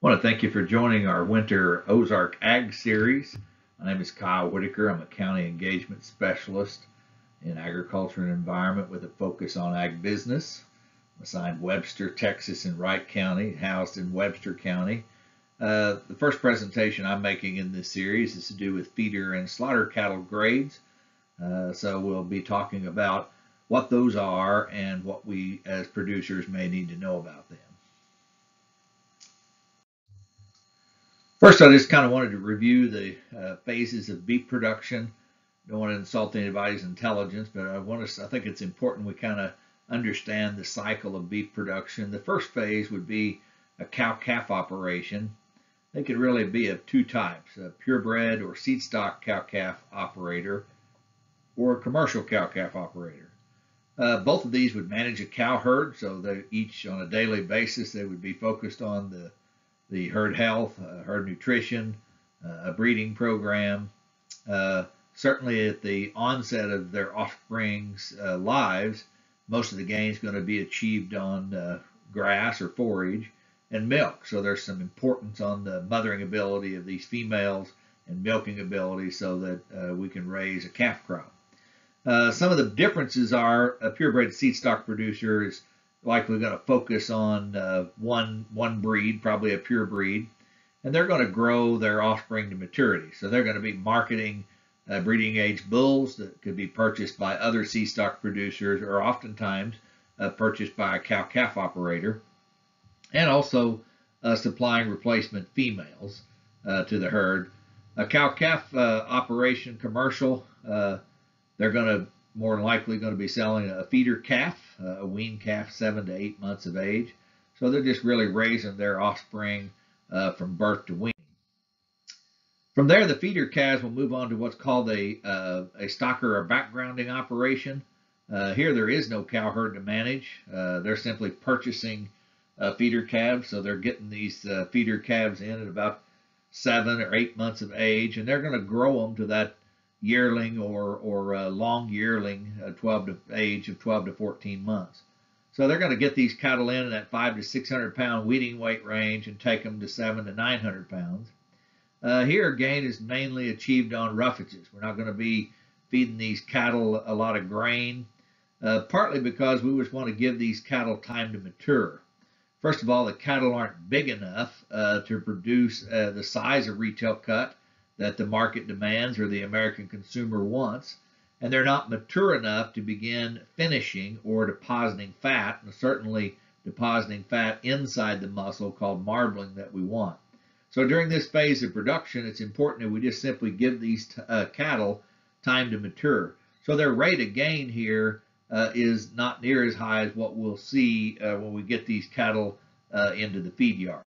I want to thank you for joining our winter Ozark Ag Series. My name is Kyle Whitaker. I'm a county engagement specialist in agriculture and environment with a focus on ag business. I'm assigned Webster, Texas, and Wright County, housed in Webster County. Uh, the first presentation I'm making in this series is to do with feeder and slaughter cattle grades. Uh, so we'll be talking about what those are and what we as producers may need to know about them. First, I just kind of wanted to review the uh, phases of beef production. Don't want to insult anybody's intelligence, but I want to. I think it's important we kind of understand the cycle of beef production. The first phase would be a cow-calf operation. They could really be of two types: a purebred or seed stock cow-calf operator, or a commercial cow-calf operator. Uh, both of these would manage a cow herd, so they each on a daily basis they would be focused on the the herd health, uh, herd nutrition, uh, a breeding program. Uh, certainly at the onset of their offspring's uh, lives, most of the gain is going to be achieved on uh, grass or forage and milk. So there's some importance on the mothering ability of these females and milking ability so that uh, we can raise a calf crop. some of the differences are a purebred seed stock producer is likely going to focus on uh, one one breed, probably a pure breed, and they're going to grow their offspring to maturity. So they're going to be marketing uh, breeding age bulls that could be purchased by other seed stock producers or oftentimes uh, purchased by a cow calf operator, and also uh, supplying replacement females uh, to the herd. A cow calf uh, operation commercial, they're going to more than likely going to be selling a feeder calf, a wean calf seven to eight months of age. So they're just really raising their offspring uh, from birth to weaning. From there, the feeder calves will move on to what's called a, uh, a stocker or backgrounding operation. Uh, here, there is no cow herd to manage. Uh, they're simply purchasing uh, feeder calves. So they're getting these uh, feeder calves in at about seven or eight months of age, and they're going to grow them to that yearling or or uh, long yearling, uh, 12 to age of 12 to 14 months. So they're going to get these cattle in in that five to 600 pound weaning weight range and take them to seven to 900 pounds. Uh, here, gain is mainly achieved on roughages. We're not going to be feeding these cattle a lot of grain, uh, partly because we just want to give these cattle time to mature. First of all, the cattle aren't big enough to produce the size of retail cut that the market demands or the American consumer wants, and they're not mature enough to begin finishing or depositing fat, and certainly depositing fat inside the muscle called marbling that we want. So during this phase of production, it's important that we just simply give these uh, cattle time to mature. So their rate of gain here uh, is not near as high as what we'll see uh, when we get these cattle uh, into the feed yard.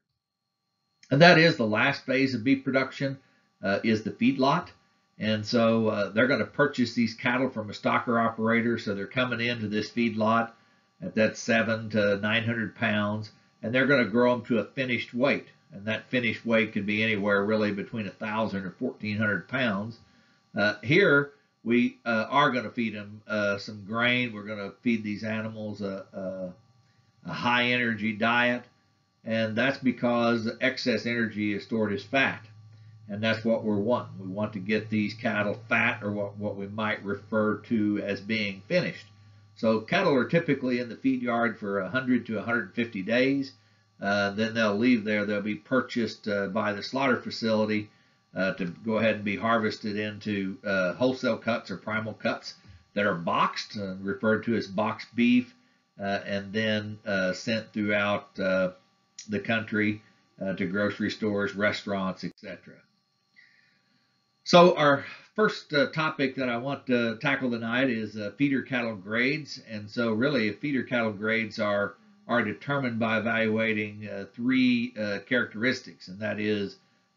And that is the last phase of beef production uh, is the feedlot. And so uh, they're going to purchase these cattle from a stocker operator. So they're coming into this feedlot at that seven to 900 pounds, and they're going to grow them to a finished weight. And that finished weight could be anywhere really between 1,000 or 1,400 pounds. Uh, here, we uh, are going to feed them uh, some grain. We're going to feed these animals a, a, a high energy diet. And that's because excess energy is stored as fat and that's what we're wanting. We want to get these cattle fat or what, what we might refer to as being finished. So cattle are typically in the feed yard for 100 to 150 days. Uh, then they'll leave there. They'll be purchased uh, by the slaughter facility uh, to go ahead and be harvested into uh, wholesale cuts or primal cuts that are boxed, uh, referred to as boxed beef, uh, and then sent throughout the country to grocery stores, restaurants, etc. So our first uh, topic that I want to tackle tonight is uh, feeder cattle grades. And so really feeder cattle grades are, are determined by evaluating uh, three uh, characteristics, and that is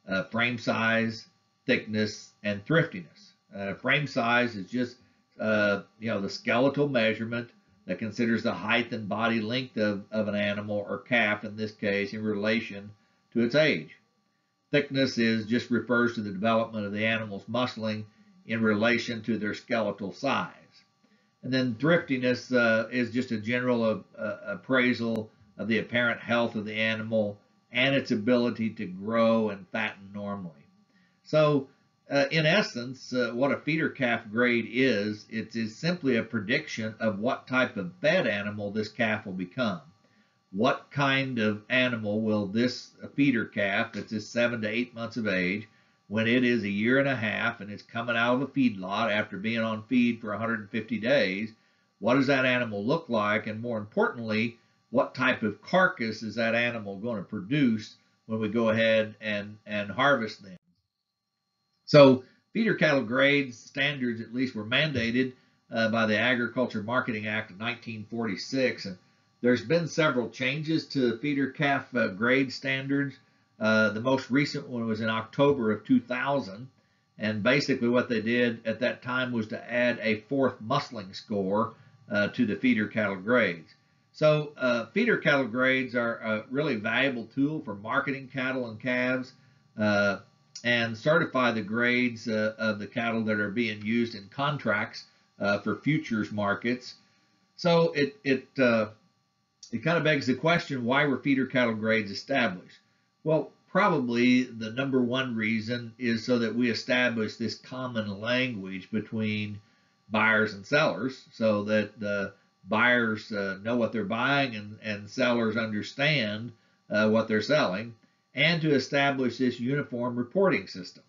uh, frame size, thickness, and thriftiness. Uh, frame size is just, you know, the skeletal measurement that considers the height and body length of, of an animal or calf, in this case, in relation to its age. Thickness is just refers to the development of the animal's muscling in relation to their skeletal size. And then thriftiness uh, is just a general uh, appraisal of the apparent health of the animal and its ability to grow and fatten normally. So uh, in essence, uh, what a feeder calf grade is, it is simply a prediction of what type of fed animal this calf will become. What kind of animal will this feeder calf that's just seven to eight months of age, when it is a year and a half and it's coming out of a feedlot after being on feed for 150 days, what does that animal look like? And more importantly, what type of carcass is that animal going to produce when we go ahead and, and harvest them? So feeder cattle grades standards at least were mandated uh, by the Agriculture Marketing Act of 1946. And there's been several changes to feeder calf uh, grade standards. Uh, the most recent one was in October of 2000. And basically what they did at that time was to add a fourth muscling score uh, to the feeder cattle grades. So uh, feeder cattle grades are a really valuable tool for marketing cattle and calves uh, and certify the grades uh, of the cattle that are being used in contracts uh, for futures markets. So it, it, it kind of begs the question, why were feeder cattle grades established? Well, probably the number one reason is so that we establish this common language between buyers and sellers so that the buyers uh, know what they're buying and, and sellers understand uh, what they're selling and to establish this uniform reporting system.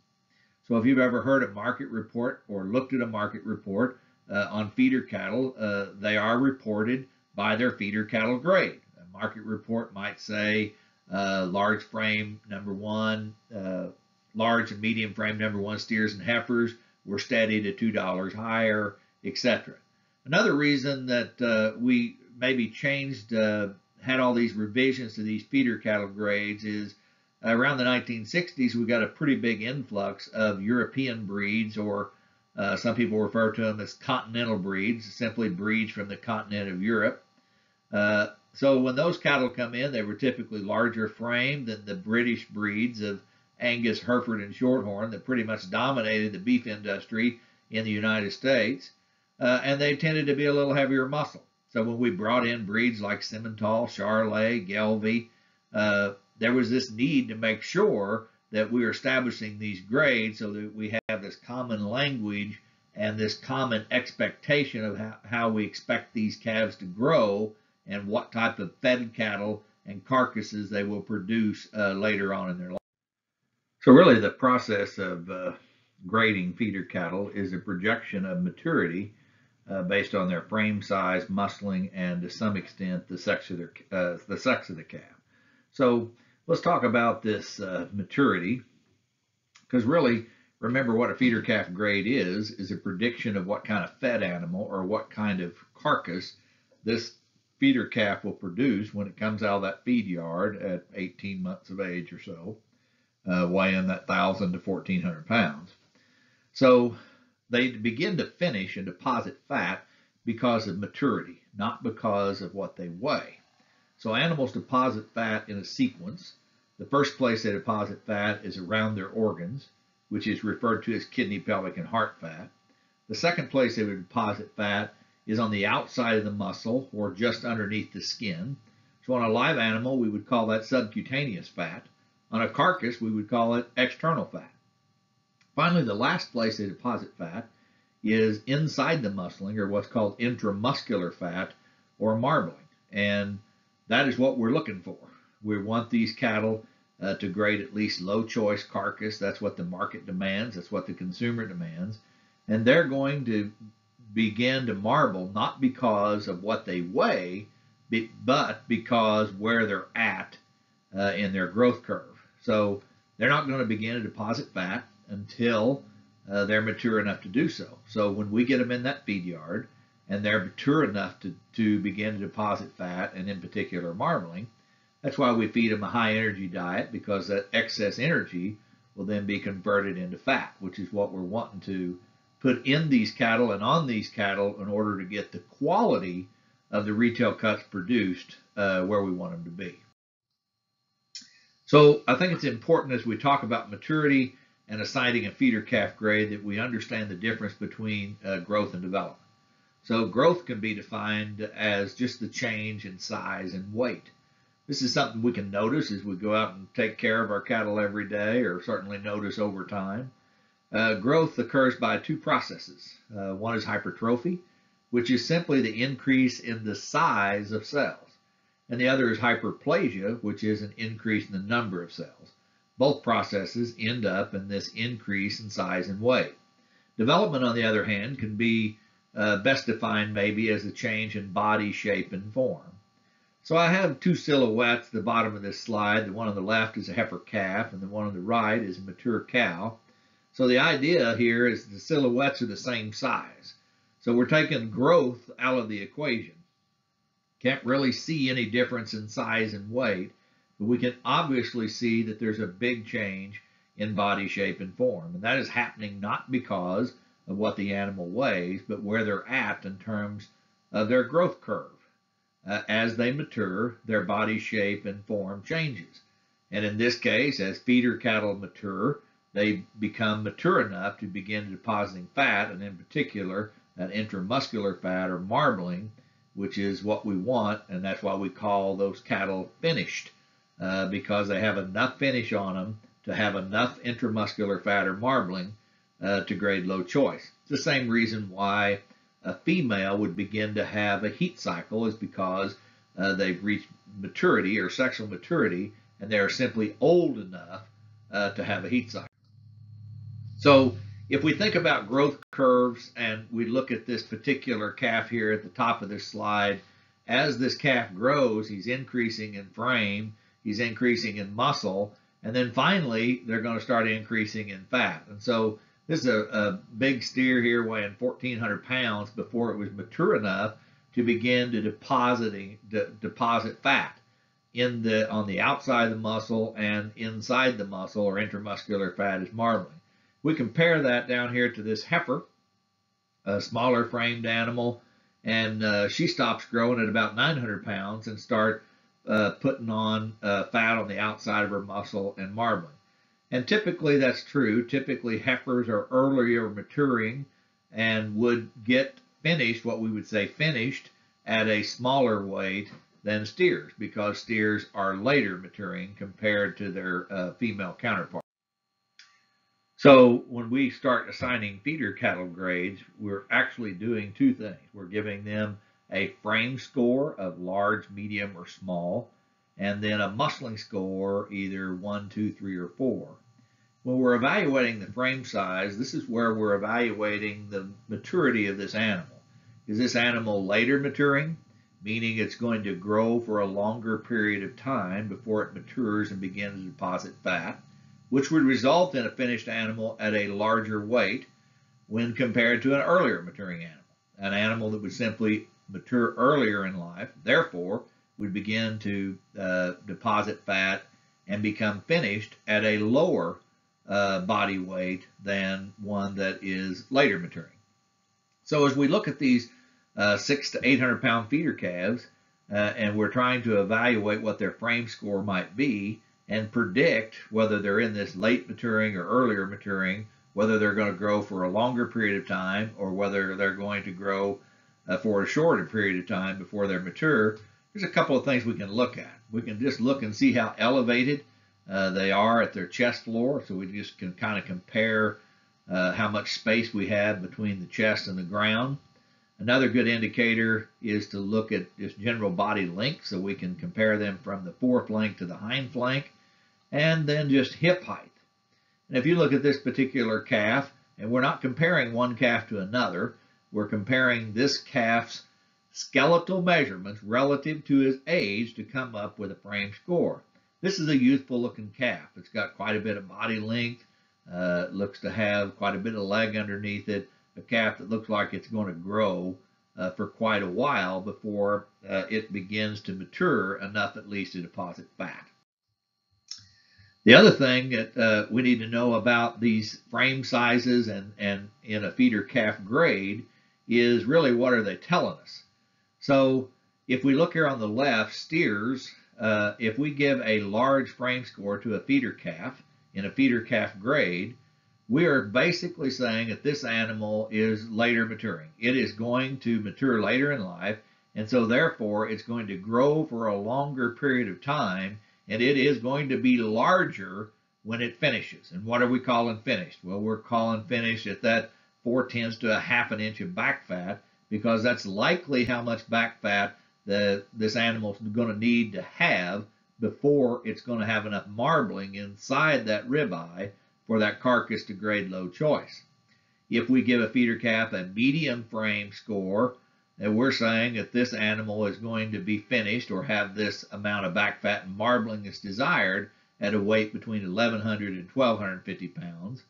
So if you've ever heard a market report or looked at a market report uh, on feeder cattle, uh, they are reported by their feeder cattle grade. A market report might say uh, large frame number one, uh, large and medium frame number one steers and heifers were steady to $2 higher, etc. Another reason that uh, we maybe changed, uh, had all these revisions to these feeder cattle grades is around the 1960s, we got a pretty big influx of European breeds, or uh, some people refer to them as continental breeds, simply breeds from the continent of Europe. Uh, so when those cattle come in, they were typically larger frame than the British breeds of Angus, Hereford, and Shorthorn that pretty much dominated the beef industry in the United States. Uh, and they tended to be a little heavier muscle. So when we brought in breeds like Simmental, Charolais, Gelbvieh, uh, there was this need to make sure that we are establishing these grades so that we have this common language and this common expectation of how, how we expect these calves to grow and what type of fed cattle and carcasses they will produce uh, later on in their life. So really the process of uh, grading feeder cattle is a projection of maturity uh, based on their frame size, muscling, and to some extent the sex of their uh, the sex of the calf. So let's talk about this uh, maturity, because really, remember what a feeder calf grade is, is a prediction of what kind of fed animal or what kind of carcass this feeder calf will produce when it comes out of that feed yard at 18 months of age or so, uh, weighing that 1,000 to 1,400 pounds. So they begin to finish and deposit fat because of maturity, not because of what they weigh. So animals deposit fat in a sequence. The first place they deposit fat is around their organs, which is referred to as kidney, pelvic, and heart fat. The second place they would deposit fat is on the outside of the muscle or just underneath the skin. So on a live animal, we would call that subcutaneous fat. On a carcass, we would call it external fat. Finally, the last place they deposit fat is inside the muscling or what's called intramuscular fat or marbling. And that is what we're looking for. We want these cattle uh, to grade at least low choice carcass. That's what the market demands. That's what the consumer demands. And they're going to begin to marble not because of what they weigh, but because where they're at uh, in their growth curve. So they're not going to begin to deposit fat until uh, they're mature enough to do so. So when we get them in that feed yard, and they're mature enough to, to begin to deposit fat and in particular marbling. That's why we feed them a high energy diet because that excess energy will then be converted into fat, which is what we're wanting to put in these cattle and on these cattle in order to get the quality of the retail cuts produced uh, where we want them to be. So I think it's important as we talk about maturity and assigning a feeder calf grade that we understand the difference between uh, growth and development. So growth can be defined as just the change in size and weight. This is something we can notice as we go out and take care of our cattle every day, or certainly notice over time. Uh, growth occurs by two processes. Uh, one is hypertrophy, which is simply the increase in the size of cells. And the other is hyperplasia, which is an increase in the number of cells. Both processes end up in this increase in size and weight. Development, on the other hand, can be uh, best defined maybe as a change in body shape and form. So I have two silhouettes at the bottom of this slide. The one on the left is a heifer calf, and the one on the right is a mature cow. So the idea here is the silhouettes are the same size. So we're taking growth out of the equation. Can't really see any difference in size and weight, but we can obviously see that there's a big change in body shape and form. And that is happening not because of what the animal weighs, but where they're at in terms of their growth curve. Uh, as they mature, their body shape and form changes. And in this case, as feeder cattle mature, they become mature enough to begin depositing fat, and in particular, that intramuscular fat or marbling, which is what we want, and that's why we call those cattle finished, uh, because they have enough finish on them to have enough intramuscular fat or marbling uh, to grade low choice. It's the same reason why a female would begin to have a heat cycle is because uh, they've reached maturity or sexual maturity and they're simply old enough uh, to have a heat cycle. So if we think about growth curves and we look at this particular calf here at the top of this slide, as this calf grows, he's increasing in frame, he's increasing in muscle, and then finally they're going to start increasing in fat. And so this is a, a big steer here weighing 1,400 pounds before it was mature enough to begin to depositing de, deposit fat in the on the outside of the muscle and inside the muscle or intramuscular fat is marbling. We compare that down here to this heifer, a smaller framed animal, and uh, she stops growing at about 900 pounds and start uh, putting on uh, fat on the outside of her muscle and marbling. And typically that's true. Typically heifers are earlier maturing and would get finished, what we would say finished, at a smaller weight than steers because steers are later maturing compared to their uh, female counterparts. So when we start assigning feeder cattle grades, we're actually doing two things. We're giving them a frame score of large, medium, or small, and then a muscling score, either one, two, three, or four. When we're evaluating the frame size, this is where we're evaluating the maturity of this animal. Is this animal later maturing, meaning it's going to grow for a longer period of time before it matures and begins to deposit fat, which would result in a finished animal at a larger weight when compared to an earlier maturing animal, an animal that would simply mature earlier in life, therefore would begin to uh, deposit fat and become finished at a lower uh, body weight than one that is later maturing. So as we look at these uh, six to 800 pound feeder calves, uh, and we're trying to evaluate what their frame score might be and predict whether they're in this late maturing or earlier maturing, whether they're going to grow for a longer period of time or whether they're going to grow uh, for a shorter period of time before they're mature, there's a couple of things we can look at. We can just look and see how elevated uh, they are at their chest floor, so we just can kind of compare uh, how much space we have between the chest and the ground. Another good indicator is to look at just general body length, so we can compare them from the foreflank to the hind flank, and then just hip height. And if you look at this particular calf, and we're not comparing one calf to another, we're comparing this calf's skeletal measurements relative to his age to come up with a frame score. This is a youthful looking calf. It's got quite a bit of body length. Uh, looks to have quite a bit of leg underneath it. A calf that looks like it's going to grow uh, for quite a while before uh, it begins to mature enough at least to deposit fat. The other thing that uh, we need to know about these frame sizes and, and in a feeder calf grade is really what are they telling us? So if we look here on the left, steers uh, if we give a large frame score to a feeder calf in a feeder calf grade, we are basically saying that this animal is later maturing. It is going to mature later in life, And so therefore it's going to grow for a longer period of time and it is going to be larger when it finishes. And what are we calling finished? Well, we're calling finished at that four tenths to a half an inch of back fat because that's likely how much back fat this animal is going to need to have before it's going to have enough marbling inside that ribeye for that carcass to grade low choice. If we give a feeder calf a medium frame score, then we're saying that this animal is going to be finished or have this amount of back fat and marbling as desired at a weight between 1100 and 1250 pounds.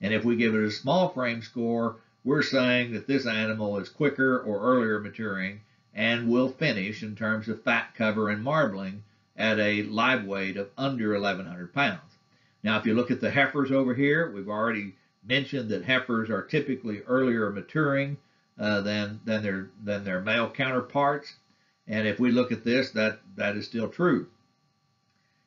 And if we give it a small frame score, we're saying that this animal is quicker or earlier maturing and will finish in terms of fat cover and marbling at a live weight of under 1,100 pounds. Now, if you look at the heifers over here, we've already mentioned that heifers are typically earlier maturing uh, than, than, their, than their male counterparts. And if we look at this, that, that is still true.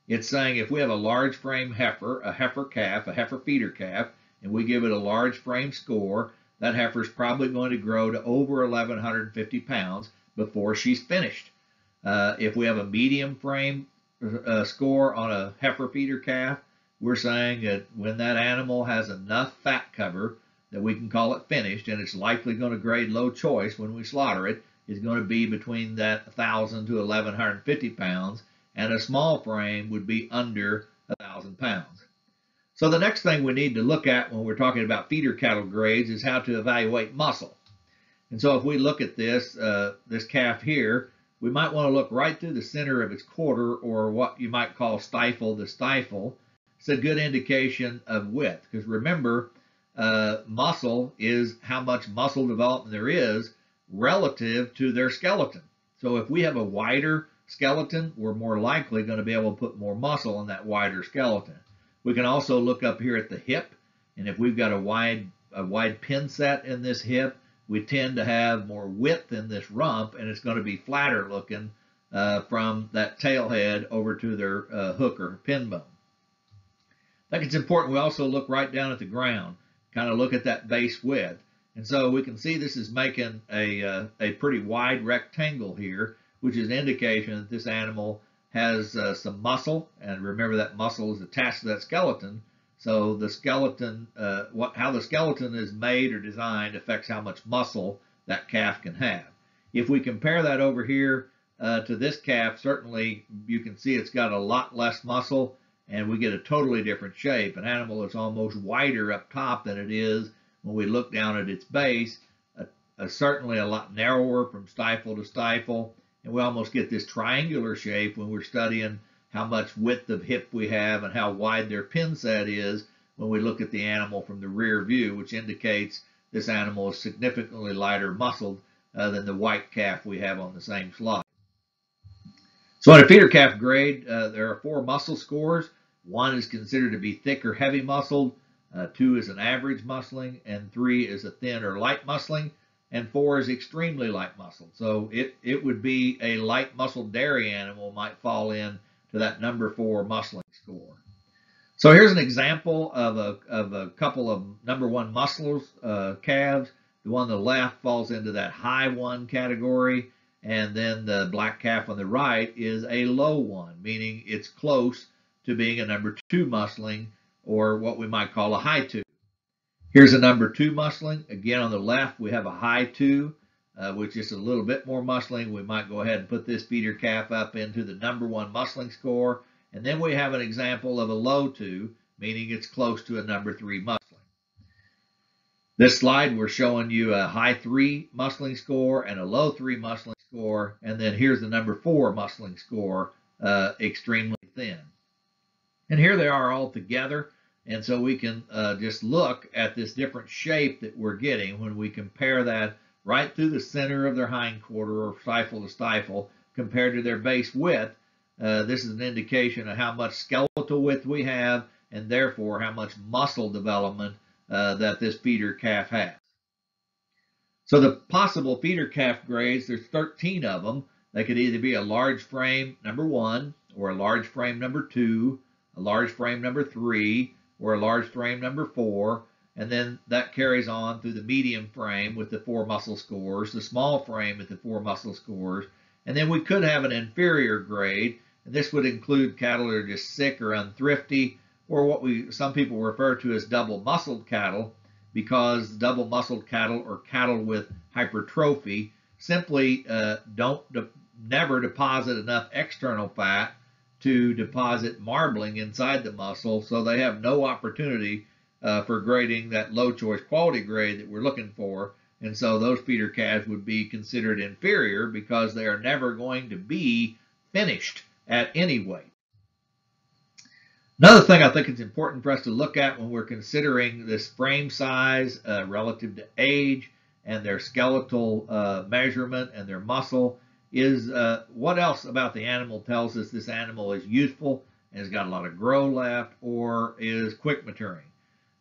It's saying if we have a large frame heifer, a heifer calf, a heifer feeder calf, and we give it a large frame score, that heifer is probably going to grow to over 1,150 pounds before she's finished. Uh, if we have a medium frame uh, score on a heifer feeder calf, we're saying that when that animal has enough fat cover that we can call it finished, and it's likely going to grade low choice when we slaughter it, is going to be between that 1,000 to 1,150 pounds, and a small frame would be under 1,000 pounds. So the next thing we need to look at when we're talking about feeder cattle grades is how to evaluate muscle. And so if we look at this, uh, this calf here, we might want to look right through the center of its quarter or what you might call stifle the stifle. It's a good indication of width because remember, uh, muscle is how much muscle development there is relative to their skeleton. So if we have a wider skeleton, we're more likely going to be able to put more muscle in that wider skeleton. We can also look up here at the hip, and if we've got a wide a wide pin set in this hip, we tend to have more width in this rump, and it's going to be flatter looking uh, from that tail head over to their uh, hook or pin bone. I think it's important we also look right down at the ground, kind of look at that base width. And so we can see this is making a, uh, a pretty wide rectangle here, which is an indication that this animal has uh, some muscle. And remember that muscle is attached to that skeleton. So the skeleton, uh, what, how the skeleton is made or designed affects how much muscle that calf can have. If we compare that over here uh, to this calf, certainly you can see it's got a lot less muscle and we get a totally different shape. An animal is almost wider up top than it is when we look down at its base, uh, certainly a lot narrower from stifle to stifle, and we almost get this triangular shape when we're studying how much width of hip we have and how wide their pin set is when we look at the animal from the rear view, which indicates this animal is significantly lighter muscled uh, than the white calf we have on the same slide. So in a feeder calf grade, uh, there are four muscle scores. One is considered to be thick or heavy muscled, uh, two is an average muscling, and three is a thin or light muscling, and four is extremely light muscled. So it, it would be a light muscled dairy animal might fall in to that number four muscling score. So here's an example of a, of a couple of number one muscles uh, calves. The one on the left falls into that high one category, and then the black calf on the right is a low one, meaning it's close to being a number two muscling or what we might call a high two. Here's a number two muscling. Again, on the left, we have a high two, uh, which is a little bit more muscling. We might go ahead and put this feeder calf up into the number one muscling score. And then we have an example of a low two, meaning it's close to a number three muscling. This slide, we're showing you a high three muscling score and a low three muscling score, and then here's the number four muscling score, uh, extremely thin. And here they are all together. And so we can uh, just look at this different shape that we're getting when we compare that right through the center of their hind quarter or stifle to stifle compared to their base width. Uh, this is an indication of how much skeletal width we have and therefore how much muscle development uh, that this feeder calf has. So the possible feeder calf grades, there's 13 of them. They could either be a large frame number one, or a large frame number two, a large frame number three, or a large frame number four. and then that carries on through the medium frame with the four muscle scores, the small frame with the four muscle scores, and then we could have an inferior grade, and this would include cattle that are just sick or unthrifty, or what we some people refer to as double muscled cattle, because double muscled cattle or cattle with hypertrophy simply uh, don't de never deposit enough external fat to deposit marbling inside the muscle, so they have no opportunity uh, for grading that low choice quality grade that we're looking for. And so those feeder calves would be considered inferior because they are never going to be finished at any weight. Another thing I think it's important for us to look at when we're considering this frame size uh, relative to age and their skeletal uh, measurement and their muscle is uh, what else about the animal tells us this animal is youthful and has got a lot of grow left or is quick maturing.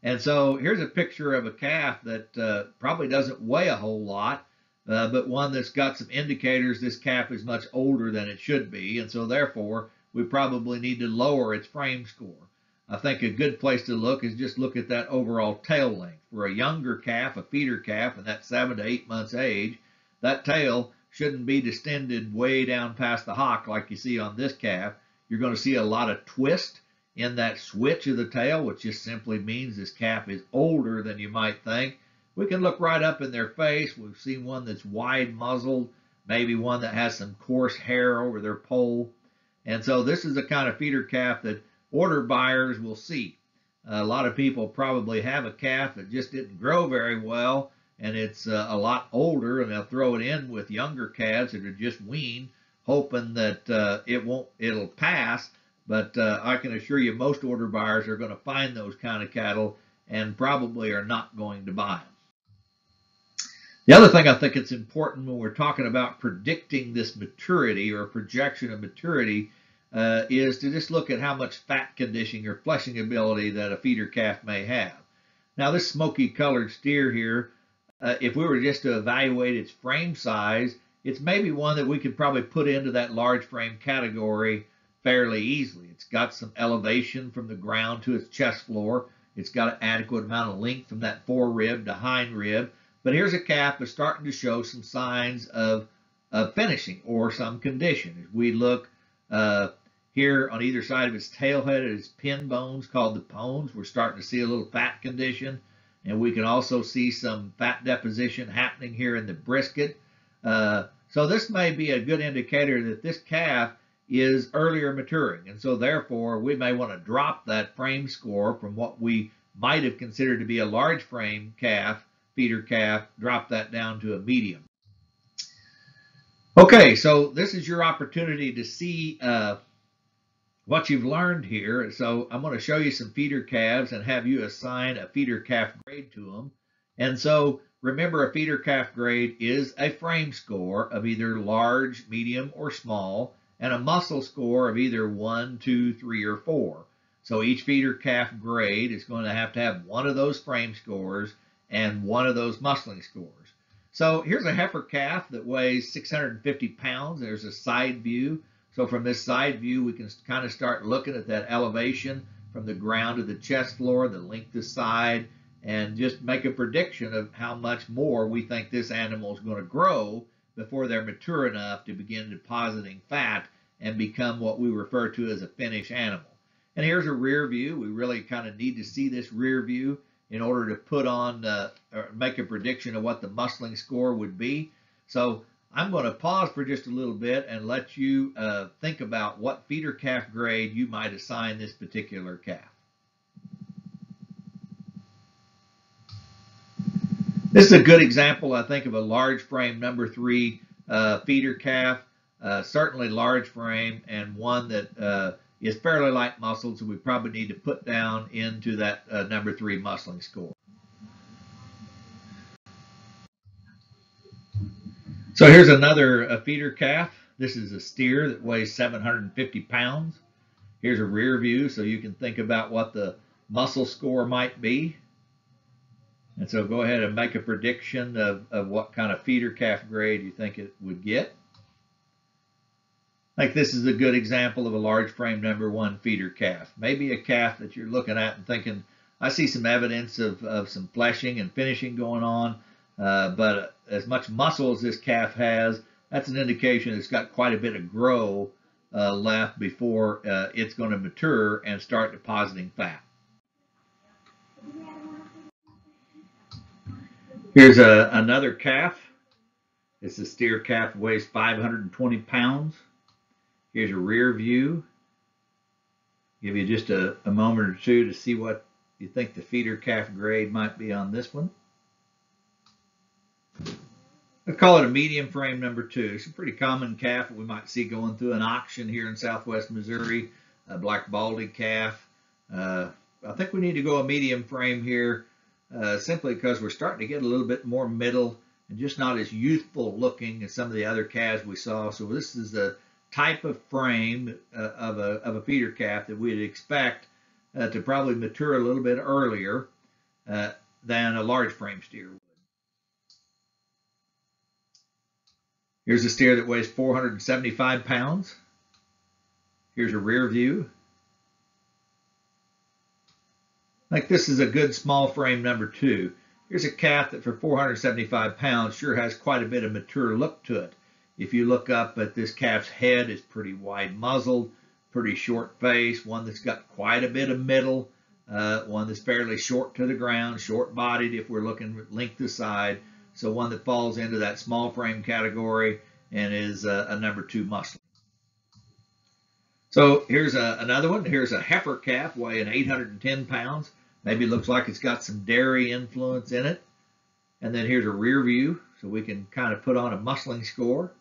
And so here's a picture of a calf that uh, probably doesn't weigh a whole lot, uh, but one that's got some indicators this calf is much older than it should be. And so therefore, we probably need to lower its frame score. I think a good place to look is just look at that overall tail length. For a younger calf, a feeder calf, and that seven to eight months age, that tail shouldn't be distended way down past the hock like you see on this calf. You're going to see a lot of twist in that switch of the tail, which just simply means this calf is older than you might think. We can look right up in their face. We've seen one that's wide muzzled, maybe one that has some coarse hair over their poll. And so this is the kind of feeder calf that order buyers will see. A lot of people probably have a calf that just didn't grow very well and it's uh, a lot older and they'll throw it in with younger calves that are just weaned hoping that uh, it won't it'll pass but uh, I can assure you most order buyers are going to find those kind of cattle and probably are not going to buy them. The other thing I think it's important when we're talking about predicting this maturity or projection of maturity uh, is to just look at how much fat conditioning or fleshing ability that a feeder calf may have. Now this smoky colored steer here, uh, if we were just to evaluate its frame size, it's maybe one that we could probably put into that large frame category fairly easily. It's got some elevation from the ground to its chest floor. It's got an adequate amount of length from that fore rib to hind rib. But here's a calf that's starting to show some signs of, of finishing or some condition. If we look uh, here on either side of its tail head at its pin bones called the pones, we're starting to see a little fat condition. And we can also see some fat deposition happening here in the brisket. Uh, so this may be a good indicator that this calf is earlier maturing. And so therefore, we may want to drop that frame score from what we might have considered to be a large frame calf, feeder calf, drop that down to a medium. Okay, so this is your opportunity to see uh, what you've learned here. So I'm going to show you some feeder calves and have you assign a feeder calf grade to them. And so remember a feeder calf grade is a frame score of either large, medium, or small and a muscle score of either one, two, three, or four. So each feeder calf grade is going to have to have one of those frame scores and one of those muscling scores. So here's a heifer calf that weighs 650 pounds. There's a side view. So from this side view, we can kind of start looking at that elevation from the ground to the chest floor, the length of side, and just make a prediction of how much more we think this animal is going to grow before they're mature enough to begin depositing fat and become what we refer to as a finished animal. And here's a rear view. We really kind of need to see this rear view in order to put on uh, or make a prediction of what the muscling score would be. So I'm going to pause for just a little bit and let you uh, think about what feeder calf grade you might assign this particular calf. This is a good example, I think, of a large frame number three uh, feeder calf, uh, certainly large frame and one that uh, is fairly light muscled, so we probably need to put down into that uh, number three muscling score. So here's another feeder calf. This is a steer that weighs 750 pounds. Here's a rear view so you can think about what the muscle score might be. And so go ahead and make a prediction of, of what kind of feeder calf grade you think it would get. Like this is a good example of a large frame number one feeder calf. Maybe a calf that you're looking at and thinking, I see some evidence of, of some fleshing and finishing going on, uh, but as much muscle as this calf has, that's an indication it's got quite a bit of grow uh, left before uh, it's going to mature and start depositing fat. Here's a, another calf. It's a steer calf, weighs 520 pounds. Here's a rear view. Give you just a, a moment or two to see what you think the feeder calf grade might be on this one. I call it a medium frame number two. It's a pretty common calf that we might see going through an auction here in southwest Missouri, a black baldy calf. Uh, I think we need to go a medium frame here uh, simply because we're starting to get a little bit more middle and just not as youthful looking as some of the other calves we saw. So this is the type of frame uh, of, a, of a feeder calf that we'd expect uh, to probably mature a little bit earlier uh, than a large frame steer Here's a steer that weighs 475 pounds. Here's a rear view. Like this is a good small frame number two. Here's a calf that for 475 pounds sure has quite a bit of mature look to it. If you look up at this calf's head, it's pretty wide muzzled, pretty short face, one that's got quite a bit of middle, uh, one that's fairly short to the ground, short bodied if we're looking length to side, so one that falls into that small frame category and is a, a number two muscle. So here's a, another one. Here's a heifer calf weighing 810 pounds. Maybe looks like it's got some dairy influence in it. And then here's a rear view, so we can kind of put on a muscling score.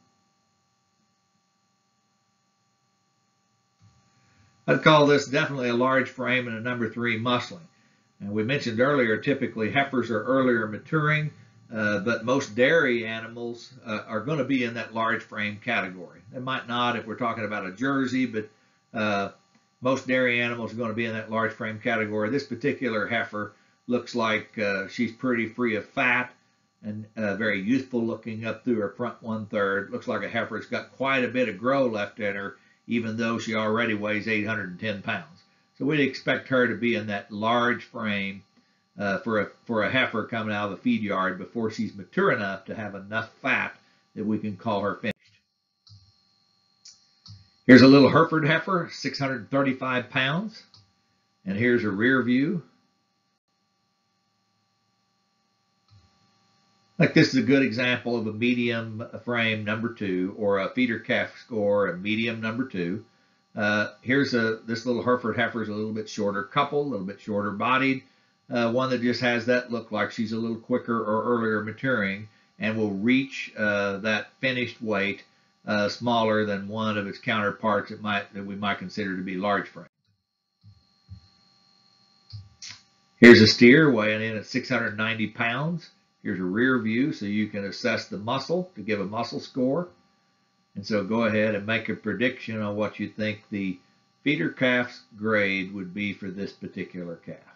I'd call this definitely a large frame and a number three muscling. And we mentioned earlier, typically heifers are earlier maturing, uh, but most dairy animals uh, are going to be in that large frame category. They might not if we're talking about a Jersey, but uh, most dairy animals are going to be in that large frame category. This particular heifer looks like uh, she's pretty free of fat and uh, very youthful looking up through her front one third. Looks like a heifer that's got quite a bit of grow left in her, even though she already weighs 810 pounds. So we'd expect her to be in that large frame uh, for a for a heifer coming out of the feed yard before she's mature enough to have enough fat that we can call her finished. Here's a little Hereford heifer, 635 pounds, and here's a rear view. Like this is a good example of a medium frame number two or a feeder calf score, a medium number two. Uh, here's a this little Hereford heifer is a little bit shorter couple, a little bit shorter bodied, uh, one that just has that look like she's a little quicker or earlier maturing and will reach uh, that finished weight uh, smaller than one of its counterparts that might that we might consider to be large frame. Here's a steer weighing in at 690 pounds. Here's a rear view so you can assess the muscle to give a muscle score. And so go ahead and make a prediction on what you think the feeder calf's grade would be for this particular calf.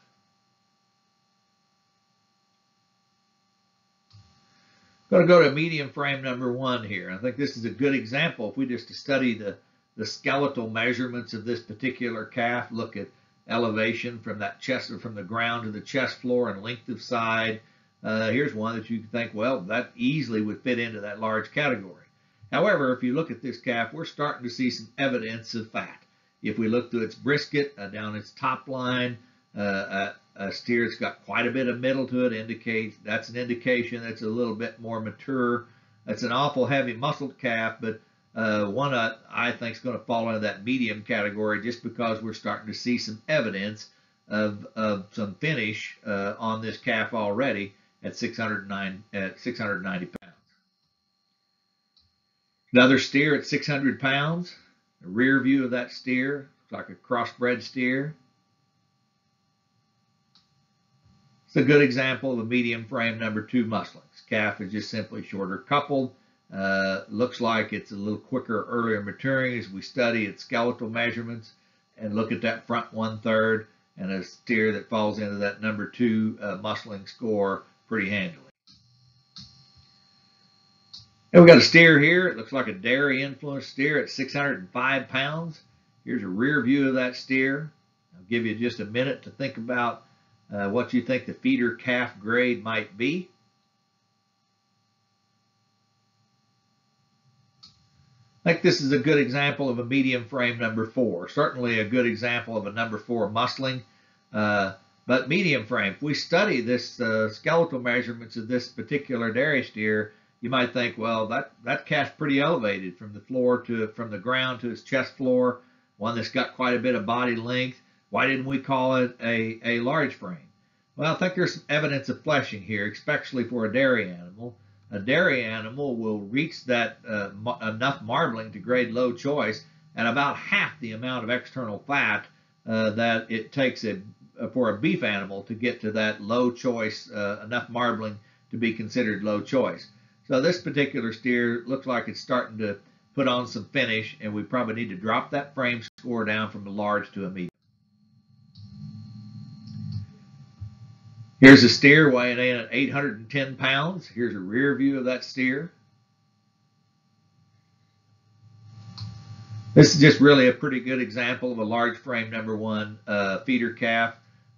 Going to go to medium frame number one here. I think this is a good example. If we just study the, the skeletal measurements of this particular calf, look at elevation from that chest or from the ground to the chest floor and length of side. Uh, here's one that you can think, well, that easily would fit into that large category. However, if you look at this calf, we're starting to see some evidence of fat. If we look to its brisket uh, down its top line, uh, uh a steer that's got quite a bit of middle to it indicates that's an indication that's a little bit more mature. That's an awful heavy muscled calf, but uh, one I, I think is going to fall into that medium category just because we're starting to see some evidence of, of some finish uh, on this calf already at 609 at 690 pounds. Another steer at 600 pounds. The rear view of that steer looks like a crossbred steer. It's a good example of a medium frame number two musclings. Calf is just simply shorter coupled. Uh, looks like it's a little quicker, earlier maturing as we study its skeletal measurements and look at that front one third and a steer that falls into that number two uh, muscling score pretty handily. And we got a steer here. It looks like a dairy influenced steer at 605 pounds. Here's a rear view of that steer. I'll give you just a minute to think about uh, what you think the feeder calf grade might be. I think this is a good example of a medium frame number four. Certainly a good example of a number four muscling, uh, but medium frame. If we study this uh, skeletal measurements of this particular dairy steer, you might think, well, that, that calf's pretty elevated from the floor to from the ground to its chest floor, one that's got quite a bit of body length. Why didn't we call it a, a large frame? Well, I think there's some evidence of fleshing here, especially for a dairy animal a dairy animal will reach that uh, enough marbling to grade low choice at about half the amount of external fat uh, that it takes a, for a beef animal to get to that low choice, uh, enough marbling to be considered low choice. So this particular steer looks like it's starting to put on some finish and we probably need to drop that frame score down from a large to a medium. Here's a steer weighing in at 810 pounds. Here's a rear view of that steer. This is just really a pretty good example of a large frame number one uh, feeder calf.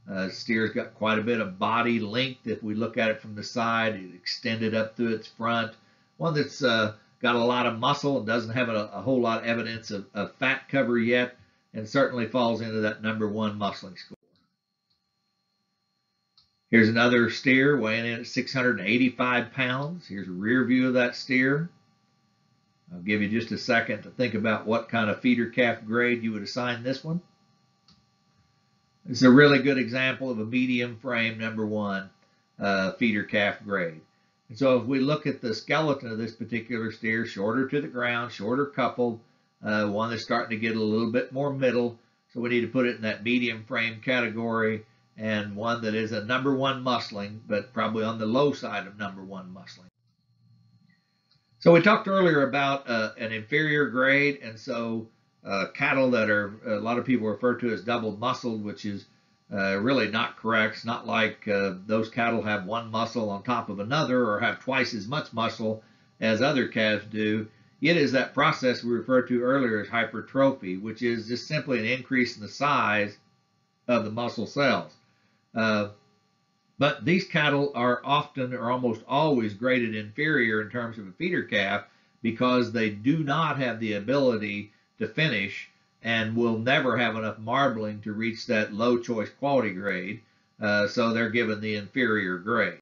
Uh, steer's got quite a bit of body length. If we look at it from the side, it extended up through its front. One that's uh, got a lot of muscle and doesn't have a, a whole lot of evidence of, of fat cover yet, and certainly falls into that number one muscling score. Here's another steer weighing in at 685 pounds. Here's a rear view of that steer. I'll give you just a second to think about what kind of feeder calf grade you would assign this one. It's a really good example of a medium frame number one uh, feeder calf grade. And so if we look at the skeleton of this particular steer, shorter to the ground, shorter coupled, uh, one that's starting to get a little bit more middle. So we need to put it in that medium frame category and one that is a number one muscling, but probably on the low side of number one muscling. So we talked earlier about uh, an inferior grade, and so uh, cattle that are a lot of people refer to as double muscled, which is uh, really not correct. It's not like uh, those cattle have one muscle on top of another or have twice as much muscle as other calves do. It is that process we referred to earlier as hypertrophy, which is just simply an increase in the size of the muscle cells. Uh, but these cattle are often or almost always graded inferior in terms of a feeder calf because they do not have the ability to finish and will never have enough marbling to reach that low choice quality grade. Uh, so they're given the inferior grade.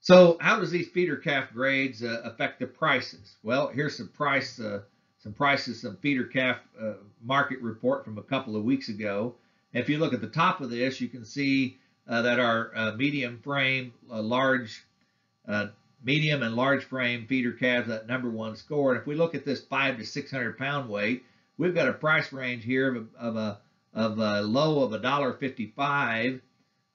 So how does these feeder calf grades uh, affect the prices? Well, here's some price, uh, some prices, some feeder calf uh, market report from a couple of weeks ago. If you look at the top of this, you can see uh, that our uh, medium frame, uh, large, medium and large frame feeder calves that number one score. And if we look at this five to 600 pound weight, we've got a price range here of a, of a, of a low of $1.55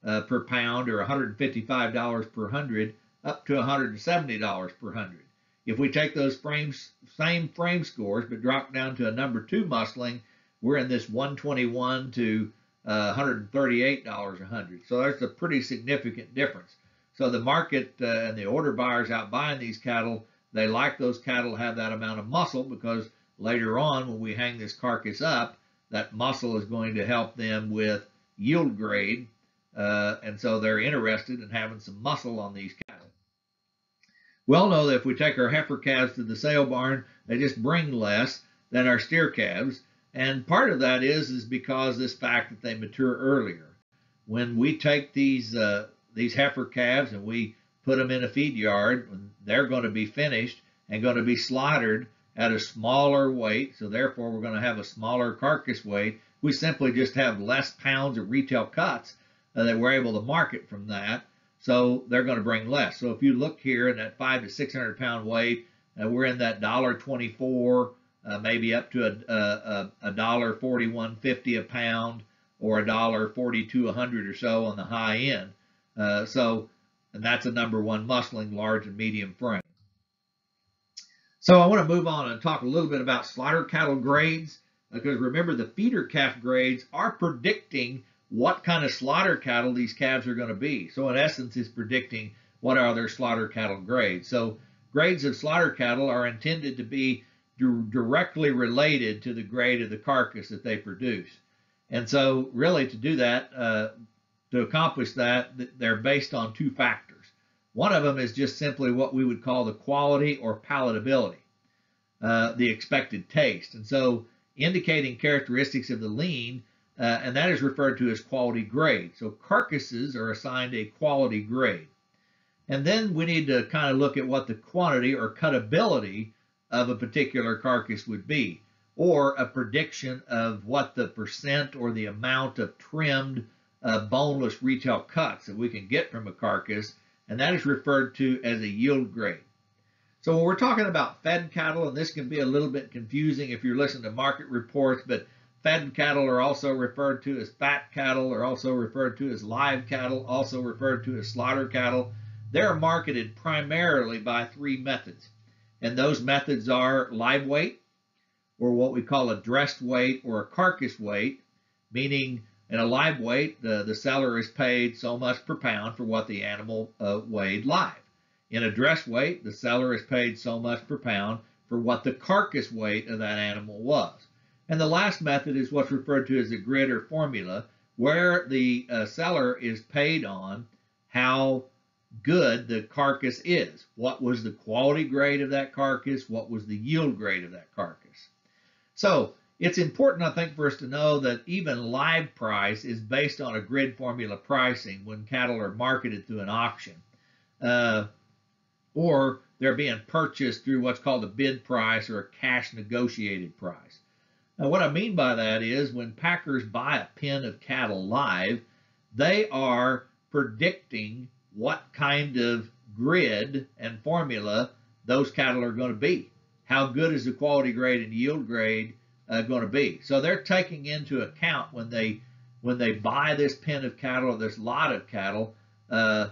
uh, per pound or $155 per hundred up to $170 per hundred. If we take those frames, same frame scores, but drop down to a number two muscling, we're in this 121 to uh, $138 a hundred. So there's a pretty significant difference. So the market uh, and the order buyers out buying these cattle, they like those cattle have that amount of muscle because later on when we hang this carcass up, that muscle is going to help them with yield grade. Uh, and so they're interested in having some muscle on these cattle. We all know that if we take our heifer calves to the sale barn, they just bring less than our steer calves. And part of that is is because this fact that they mature earlier. When we take these uh, these heifer calves and we put them in a feed yard, they're going to be finished and going to be slaughtered at a smaller weight. So therefore, we're going to have a smaller carcass weight. We simply just have less pounds of retail cuts uh, that we're able to market from that. So they're going to bring less. So if you look here in that five to 600 pound weight, we're in that dollar 24 uh, maybe up to a, a, a dollar forty-one fifty a pound or a dollar forty-two a hundred or so on the high end. Uh, so, and that's a number one muscling, large and medium frame. So I want to move on and talk a little bit about slaughter cattle grades because remember the feeder calf grades are predicting what kind of slaughter cattle these calves are going to be. So in essence, it's predicting what are their slaughter cattle grades. So grades of slaughter cattle are intended to be directly related to the grade of the carcass that they produce. And so really to do that, uh, to accomplish that, they're based on two factors. One of them is just simply what we would call the quality or palatability, uh, the expected taste. And so indicating characteristics of the lean, uh, and that is referred to as quality grade. So carcasses are assigned a quality grade. And then we need to kind of look at what the quantity or cutability of a particular carcass would be, or a prediction of what the percent or the amount of trimmed uh, boneless retail cuts that we can get from a carcass, and that is referred to as a yield grade. So when we're talking about fed cattle, and this can be a little bit confusing if you're listening to market reports, but fed cattle are also referred to as fat cattle, are also referred to as live cattle, also referred to as slaughter cattle. They're marketed primarily by three methods. And those methods are live weight, or what we call a dressed weight or a carcass weight, meaning in a live weight, the, the seller is paid so much per pound for what the animal uh, weighed live. In a dress weight, the seller is paid so much per pound for what the carcass weight of that animal was. And the last method is what's referred to as a grid or formula, where the uh, seller is paid on how good the carcass is. What was the quality grade of that carcass? What was the yield grade of that carcass? So it's important, I think, for us to know that even live price is based on a grid formula pricing when cattle are marketed through an auction. Uh, or they're being purchased through what's called a bid price or a cash negotiated price. Now, what I mean by that is when packers buy a pen of cattle live, they are predicting what kind of grid and formula those cattle are going to be. How good is the quality grade and yield grade uh, going to be? So they're taking into account when they when they buy this pen of cattle or this lot of cattle, uh,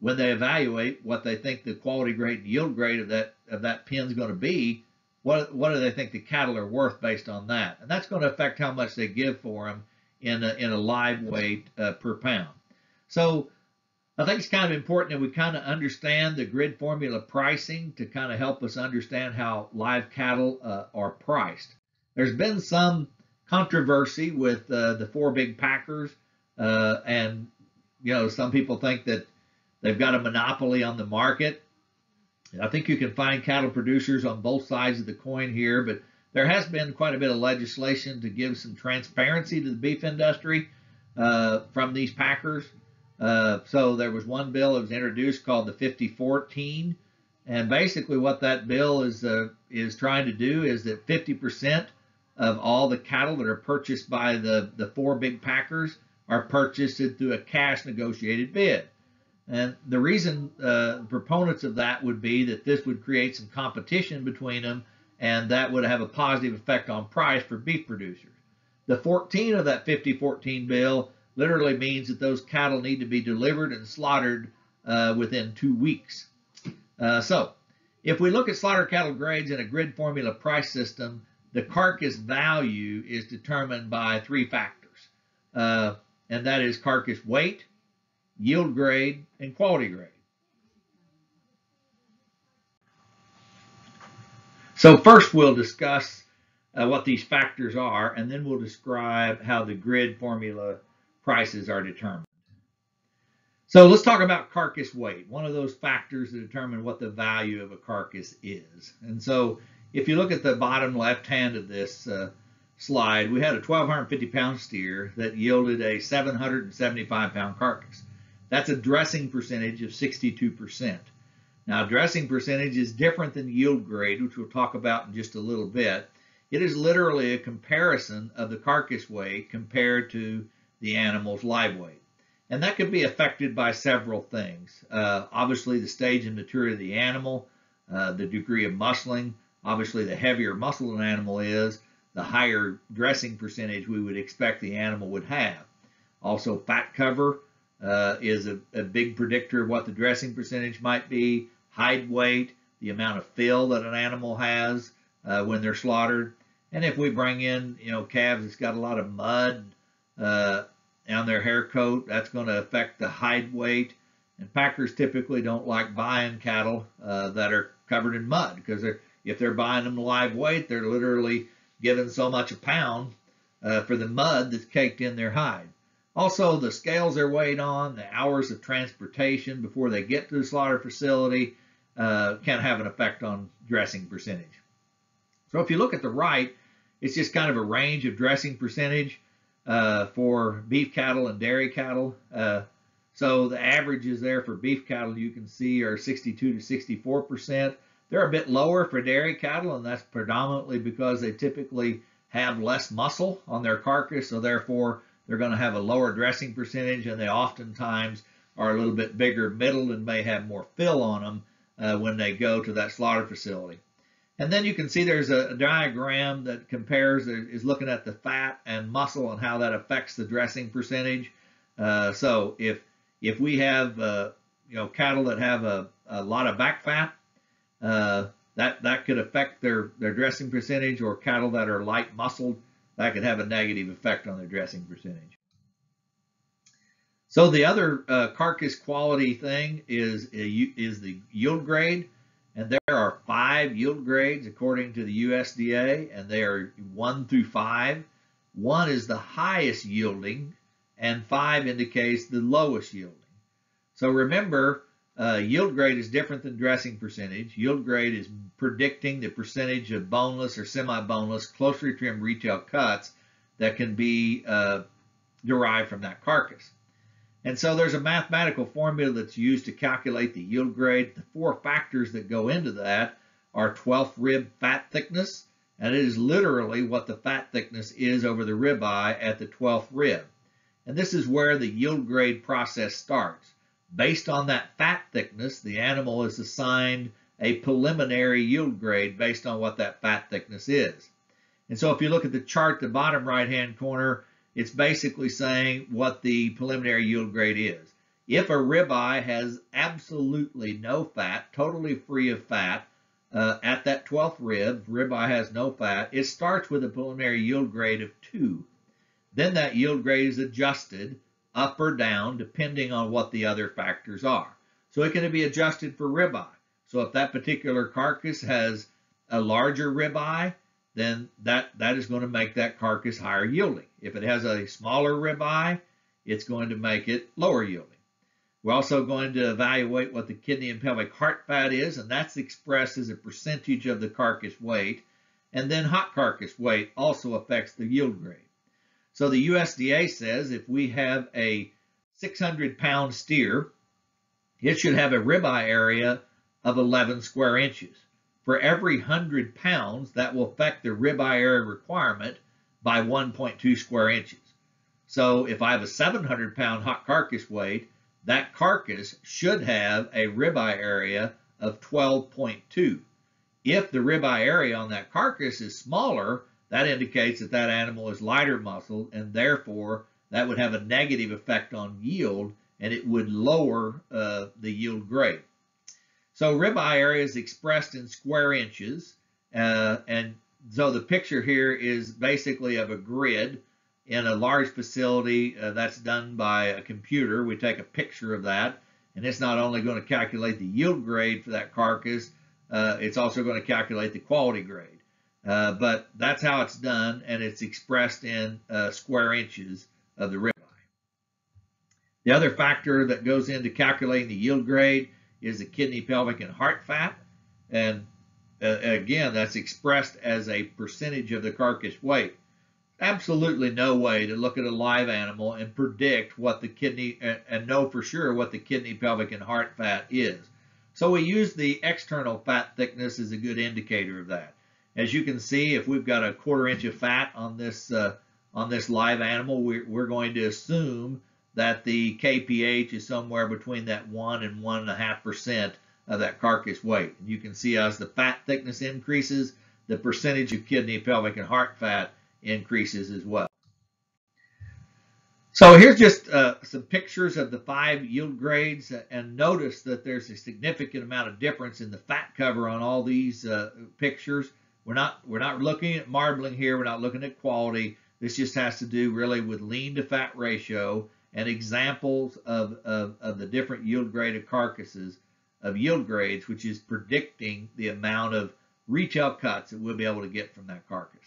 when they evaluate what they think the quality grade and yield grade of that of that pen is going to be, what what do they think the cattle are worth based on that? And that's going to affect how much they give for them in a, in a live weight uh, per pound. So I think it's kind of important that we kind of understand the grid formula pricing to kind of help us understand how live cattle uh, are priced. There's been some controversy with uh, the four big packers, uh, and you know some people think that They've got a monopoly on the market. I think you can find cattle producers on both sides of the coin here, but there has been quite a bit of legislation to give some transparency to the beef industry uh, from these packers. Uh, so there was one bill that was introduced called the 5014, and basically what that bill is uh, is trying to do is that 50% of all the cattle that are purchased by the the four big packers are purchased through a cash negotiated bid. And the reason uh, proponents of that would be that this would create some competition between them and that would have a positive effect on price for beef producers. The 14 of that 5014 bill literally means that those cattle need to be delivered and slaughtered uh, within two weeks. Uh, so if we look at slaughter cattle grades in a grid formula price system, the carcass value is determined by three factors, uh, and that is carcass weight, yield grade, and quality grade. So first we'll discuss uh, what these factors are, and then we'll describe how the grid formula prices are determined. So let's talk about carcass weight, one of those factors that determine what the value of a carcass is. And so if you look at the bottom left hand of this uh, slide, we had a 1,250 pound steer that yielded a 775 pound carcass. That's a dressing percentage of 62%. Now, dressing percentage is different than yield grade, which we'll talk about in just a little bit. It is literally a comparison of the carcass weight compared to the animal's live weight. And that could be affected by several things. Uh, obviously, the stage and maturity of the animal, uh, the degree of muscling. Obviously, the heavier muscle an animal is, the higher dressing percentage we would expect the animal would have. Also, fat cover, uh, is a, a, big predictor of what the dressing percentage might be, hide weight, the amount of fill that an animal has uh, when they're slaughtered. And if we bring in, you know, calves that's got a lot of mud uh, on their hair coat, that's going to affect the hide weight. And packers typically don't like buying cattle uh, that are covered in mud because they're, if they're buying them live weight, they're literally given so much a pound uh, for the mud that's caked in their hide. Also, the scales they're weighed on, the hours of transportation before they get to the slaughter facility uh, can have an effect on dressing percentage. So if you look at the right, it's just kind of a range of dressing percentage uh, for beef cattle and dairy cattle. Uh, so the averages there for beef cattle you can see are 62 to 64 percent. They're a bit lower for dairy cattle, and that's predominantly because they typically have less muscle on their carcass, so therefore they're going to have a lower dressing percentage, and they oftentimes are a little bit bigger middle and may have more fill on them uh, when they go to that slaughter facility. And then you can see there's a, diagram that compares, is looking at the fat and muscle and how that affects the dressing percentage. Uh, so if if we have uh, you know cattle that have a, a lot of back fat, uh, that that could affect their their dressing percentage, or cattle that are light muscled, that could have a negative effect on their dressing percentage. So the other uh, carcass quality thing is is the yield grade. And there are five yield grades according to the USDA, and they are one through five. One is the highest yielding, and five indicates the lowest yielding. So remember, uh, yield grade is different than dressing percentage. Yield grade is predicting the percentage of boneless or semi-boneless, closely trimmed retail cuts that can be uh, derived from that carcass. And so there's a mathematical formula that's used to calculate the yield grade. The four factors that go into that are 12th rib fat thickness, and it is literally what the fat thickness is over the ribeye at the 12th rib. And this is where the yield grade process starts. Based on that fat thickness, the animal is assigned a preliminary yield grade based on what that fat thickness is. And so if you look at the chart, the bottom right-hand corner, it's basically saying what the preliminary yield grade is. If a ribeye has absolutely no fat, totally free of fat, uh, at that 12th rib, ribeye has no fat, it starts with a preliminary yield grade of 2. Then that yield grade is adjusted up or down depending on what the other factors are. So it can be adjusted for ribeye. So if that particular carcass has a larger ribeye, then that, that is going to make that carcass higher yielding. If it has a smaller ribeye, it's going to make it lower yielding. We're also going to evaluate what the kidney and pelvic heart fat is, and that's expressed as a percentage of the carcass weight. And then hot carcass weight also affects the yield grade. So the USDA says if we have a 600 pound steer, it should have a ribeye area of 11 square inches. For every 100 pounds, that will affect the ribeye area requirement by 1.2 square inches. So if I have a 700 pound hot carcass weight, that carcass should have a ribeye area of 12.2. If the ribeye area on that carcass is smaller, that indicates that that animal is lighter muscled and therefore that would have a negative effect on yield and it would lower uh, the yield grade. So ribeye area is expressed in square inches. Uh, and so the picture here is basically of a grid in a large facility uh, that's done by a computer. We take a picture of that, and it's not only going to calculate the yield grade for that carcass, uh, it's also going to calculate the quality grade. Uh, but that's how it's done, and it's expressed in uh, square inches of the ribeye. The other factor that goes into calculating the yield grade is the kidney, pelvic, and heart fat. And uh, again, that's expressed as a percentage of the carcass weight. Absolutely no way to look at a live animal and predict what the kidney and, know for sure what the kidney, pelvic, and heart fat is. So we use the external fat thickness as a good indicator of that. As you can see, if we've got a quarter inch of fat on this uh, on this live animal, we're, we're going to assume that the KPH is somewhere between that 1 and 1.5% of that carcass weight. And you can see as the fat thickness increases, the percentage of kidney, pelvic, and heart fat increases as well. So here's just uh, some pictures of the five yield grades and notice that there's a significant amount of difference in the fat cover on all these uh, pictures. We're not, we're not looking at marbling here. We're not looking at quality. This just has to do really with lean to fat ratio and examples of, of, of the different yield graded carcasses of yield grades, which is predicting the amount of retail cuts that we'll be able to get from that carcass.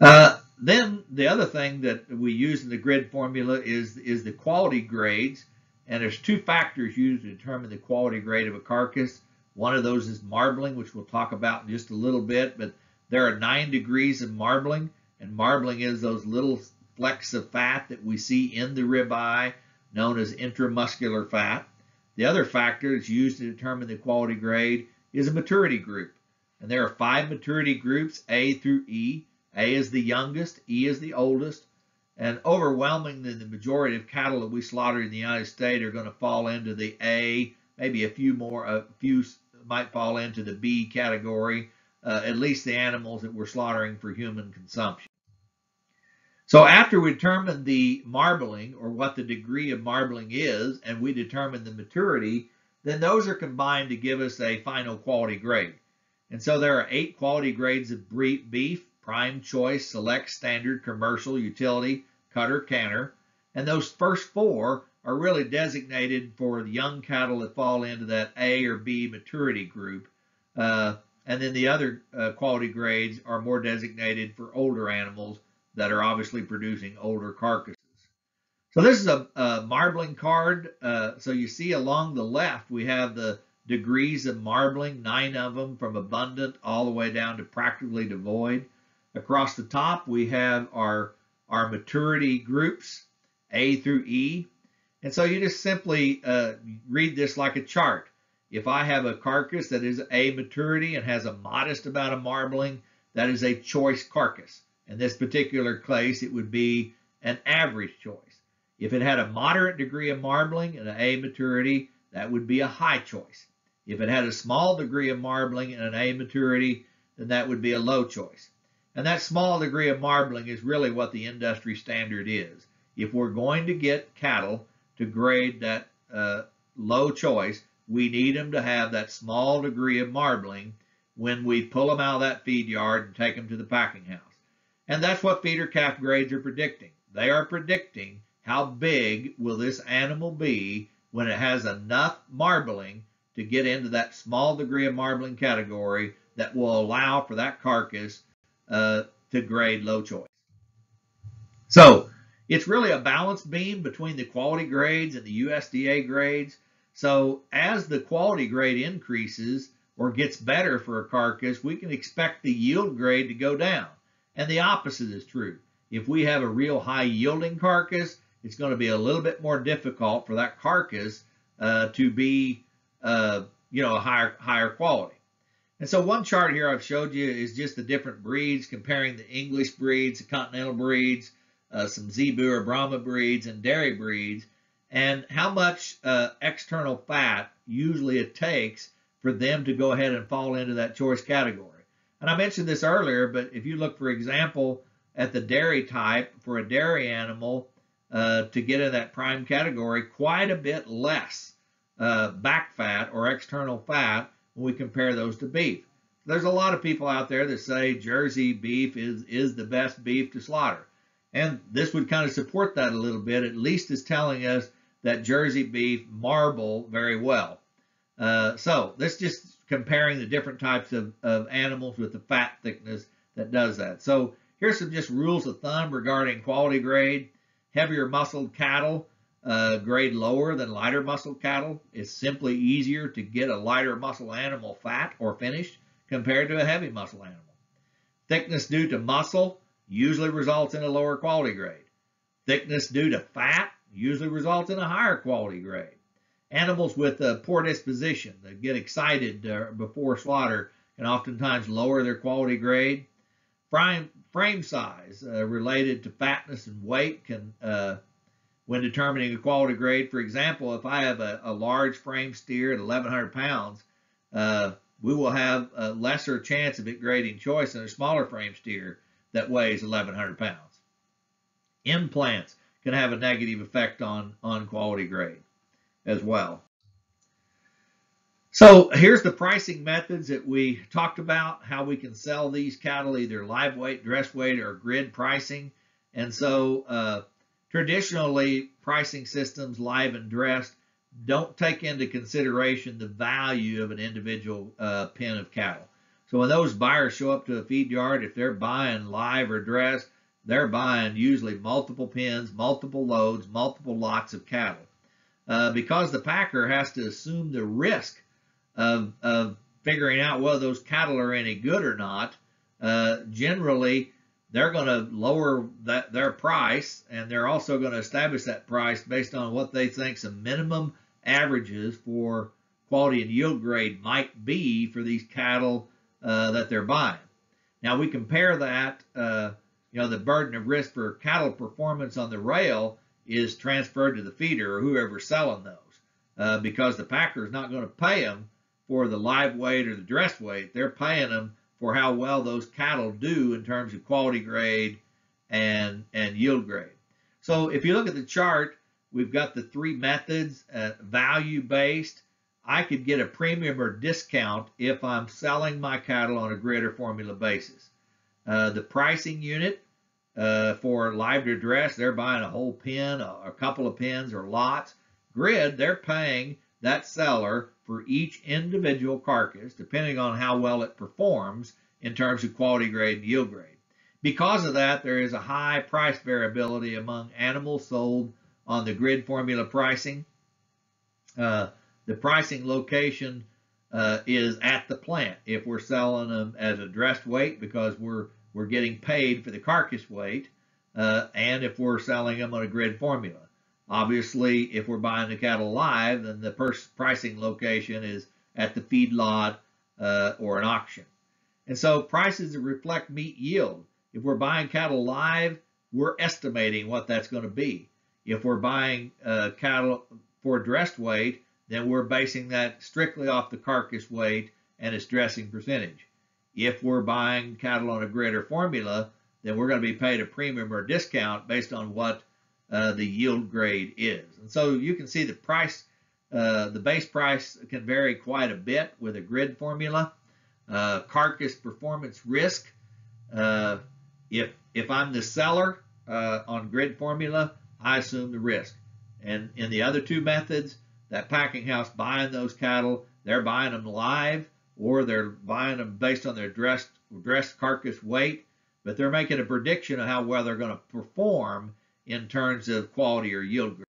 Uh, then the other thing that we use in the grid formula is, is the quality grades. And there's two factors used to determine the quality grade of a carcass. One of those is marbling, which we'll talk about in just a little bit, but there are nine degrees of marbling, and marbling is those little flecks of fat that we see in the ribeye, known as intramuscular fat. The other factor that's used to determine the quality grade is a maturity group. And there are five maturity groups, A through E. A is the youngest, E is the oldest, and overwhelmingly the majority of cattle that we slaughter in the United States are going to fall into the A, maybe a few more, a few might fall into the B category, uh, at least the animals that we're slaughtering for human consumption. So after we determine the marbling or what the degree of marbling is, and we determine the maturity, then those are combined to give us a final quality grade. And so there are eight quality grades of beef, prime, choice, select, standard, commercial, utility, cutter, canner. And those first four are really designated for the young cattle that fall into that A or B maturity group. Uh, and then the other uh, quality grades are more designated for older animals that are obviously producing older carcasses. So this is a, a marbling card. Uh, so you see along the left, we have the degrees of marbling, nine of them from abundant all the way down to practically devoid. Across the top, we have our, our maturity groups, A through E. And so you just simply uh, read this like a chart. If I have a carcass that is A maturity and has a modest amount of marbling, that is a choice carcass. In this particular case, it would be an average choice. If it had a moderate degree of marbling and an A maturity, that would be a high choice. If it had a small degree of marbling and an A maturity, then that would be a low choice. And that small degree of marbling is really what the industry standard is. If we're going to get cattle to grade that uh, low choice, we need them to have that small degree of marbling when we pull them out of that feed yard and take them to the packing house. And that's what feeder calf grades are predicting. They are predicting how big will this animal be when it has enough marbling to get into that small degree of marbling category that will allow for that carcass uh, to grade low choice. So it's really a balanced beam between the quality grades and the USDA grades. So as the quality grade increases or gets better for a carcass, we can expect the yield grade to go down. And the opposite is true. If we have a real high yielding carcass, it's going to be a little bit more difficult for that carcass uh, to be, uh, you know, a higher, higher quality. And so one chart here I've showed you is just the different breeds, comparing the English breeds, the continental breeds, uh, some Zebu or Brahma breeds, and dairy breeds, and how much uh, external fat usually it takes for them to go ahead and fall into that choice category. And I mentioned this earlier, but if you look, for example, at the dairy type for a dairy animal uh, to get in that prime category, quite a bit less uh, back fat or external fat when we compare those to beef. There's a lot of people out there that say Jersey beef is, is the best beef to slaughter. And this would kind of support that a little bit. At least is telling us that Jersey beef marble very well. Uh, so this just comparing the different types of, of animals with the fat thickness that does that. So here's some just rules of thumb regarding quality grade. Heavier muscled cattle uh, grade lower than lighter muscled cattle. It's simply easier to get a lighter muscle animal fat or finished compared to a heavy muscle animal. Thickness due to muscle usually results in a lower quality grade. Thickness due to fat usually results in a higher quality grade. Animals with a poor disposition that get excited uh, before slaughter can oftentimes lower their quality grade. Frame, frame size uh, related to fatness and weight can, uh, when determining a quality grade, for example, if I have a, a large frame steer at 1,100 pounds, uh, we will have a lesser chance of it grading choice than a smaller frame steer that weighs 1,100 pounds. Implants can have a negative effect on, on quality grade as well. So here's the pricing methods that we talked about, how we can sell these cattle, either live weight, dress weight, or grid pricing. And so uh, traditionally, pricing systems, live and dressed, don't take into consideration the value of an individual uh, pen of cattle. So when those buyers show up to a feed yard, if they're buying live or dressed, they're buying usually multiple pens, multiple loads, multiple lots of cattle. Uh, because the packer has to assume the risk of, of figuring out whether those cattle are any good or not, uh, generally they're going to lower that their price and they're also going to establish that price based on what they think some minimum averages for quality and yield grade might be for these cattle uh, that they're buying. Now we compare that, uh, you know, the burden of risk for cattle performance on the rail is transferred to the feeder or whoever's selling those uh, because the packer is not going to pay them for the live weight or the dress weight. They're paying them for how well those cattle do in terms of quality grade and, and yield grade. So if you look at the chart, we've got the three methods, uh, value based. I could get a premium or discount if I'm selling my cattle on a grid or formula basis. Uh, the pricing unit uh, for live to dress, they're buying a whole pen, a, a couple of pens or lots. Grid, they're paying that seller for each individual carcass, depending on how well it performs in terms of quality grade and yield grade. Because of that, there is a high price variability among animals sold on the grid formula pricing. Uh, the pricing location uh, is at the plant. If we're selling them as a dressed weight because we're we're getting paid for the carcass weight, uh, and if we're selling them on a grid formula. Obviously, if we're buying the cattle live, then the pricing location is at the feedlot uh, or an auction. And so prices reflect meat yield. If we're buying cattle live, we're estimating what that's going to be. If we're buying uh, cattle for dressed weight, then we're basing that strictly off the carcass weight and its dressing percentage. If we're buying cattle on a grid or formula, then we're going to be paid a premium or discount based on what uh, the yield grade is. And so you can see the price, uh, the base price can vary quite a bit with a grid formula. Uh, carcass performance risk, uh, if, if I'm the seller uh, on grid formula, I assume the risk. And in the other two methods, that packing house buying those cattle, they're buying them live or they're buying them based on their dressed, dressed carcass weight, but they're making a prediction of how well they're going to perform in terms of quality or yield grade.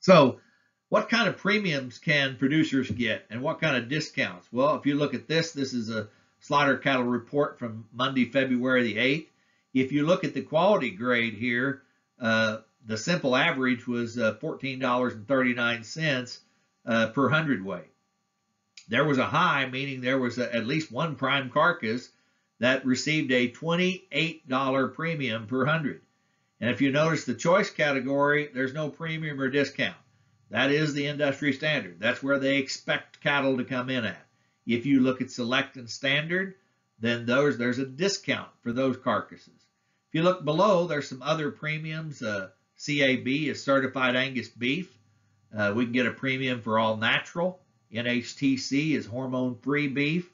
So what kind of premiums can producers get and what kind of discounts? Well, if you look at this, this is a slaughter cattle report from Monday, February the 8th. If you look at the quality grade here, uh, the simple average was uh, $14.39 uh, per hundredweight. There was a high, meaning there was a, at least one prime carcass that received a $28 premium per hundred. And if you notice the choice category, there's no premium or discount. That is the industry standard. That's where they expect cattle to come in at. If you look at select and standard, then those there's a discount for those carcasses. If you look below, there's some other premiums. Uh, CAB is certified Angus beef. Uh, we can get a premium for all natural. NHTC is hormone-free beef.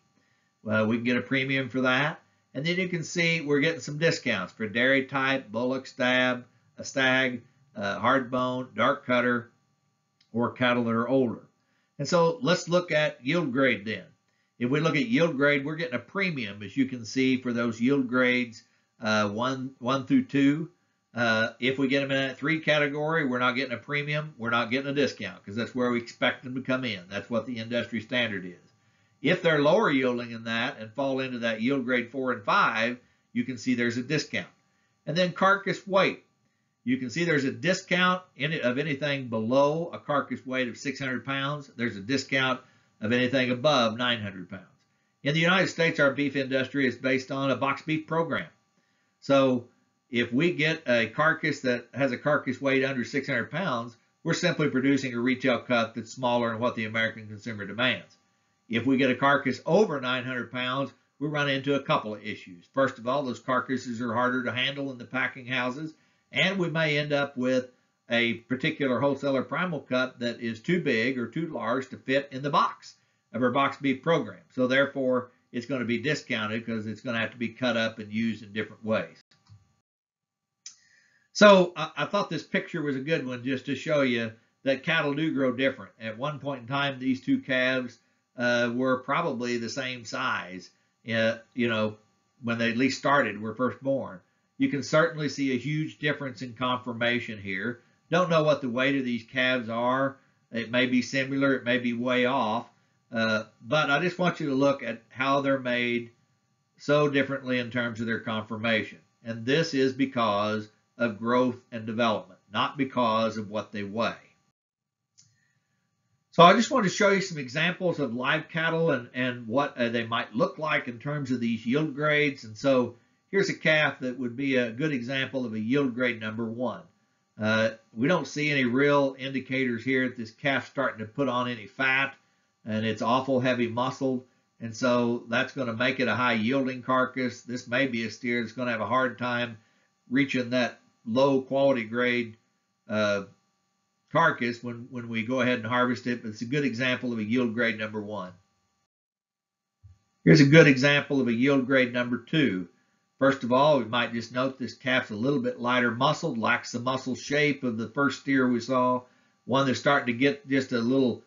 Uh, we can get a premium for that. And then you can see we're getting some discounts for dairy type, bullock stab, a stag, uh, hard bone, dark cutter, or cattle that are older. And so let's look at yield grade then. If we look at yield grade, we're getting a premium, as you can see, for those yield grades uh, one, one through two. Uh, if we get them in that three category, we're not getting a premium. We're not getting a discount because that's where we expect them to come in. That's what the industry standard is. If they're lower yielding than that and fall into that yield grade four and five, you can see there's a discount. And then carcass weight. You can see there's a discount of anything below a carcass weight of 600 pounds. There's a discount of anything above 900 pounds. In the United States, our beef industry is based on a box beef program. So if we get a carcass that has a carcass weight under 600 pounds, we're simply producing a retail cut that's smaller than what the American consumer demands. If we get a carcass over 900 pounds, we run into a couple of issues. First of all, those carcasses are harder to handle in the packing houses, and we may end up with a particular wholesaler primal cut that is too big or too large to fit in the box of our box beef program. So therefore, it's going to be discounted because it's going to have to be cut up and used in different ways. So I, I thought this picture was a good one just to show you that cattle do grow different. At one point in time, these two calves uh, were probably the same size, uh, you know, when they at least started, were first born. you can certainly see a huge difference in conformation here. Don't know what the weight of these calves are. It may be similar, it may be way off, uh, but I just want you to look at how they're made so differently in terms of their conformation. And this is because of growth and development, not because of what they weigh. So I just want to show you some examples of live cattle and, and what uh, they might look like in terms of these yield grades. And so here's a calf that would be a good example of a yield grade number one. Uh, we don't see any real indicators here that this calf's starting to put on any fat and it's awful heavy muscled. And so that's going to make it a high yielding carcass. This may be a steer that's going to have a hard time reaching that low quality grade uh, carcass when, when we go ahead and harvest it, but it's a good example of a yield grade number one. Here's a good example of a yield grade number two. First of all, we might just note this calf's a little bit lighter muscled, lacks the muscle shape of the first steer we saw. One that's starting to get just a little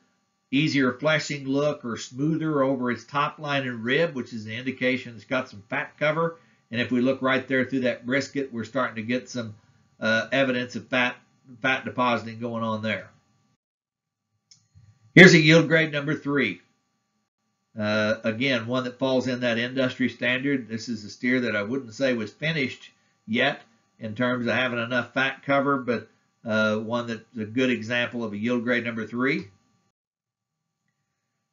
easier fleshing look or smoother over its top line and rib, which is an indication it's got some fat cover. And if we look right there through that brisket, we're starting to get some uh, evidence of fat fat depositing going on there. Here's a yield grade number three. Uh, again, one that falls in that industry standard. This is a steer that I wouldn't say was finished yet in terms of having enough fat cover, but uh, one that's a good example of a yield grade number three.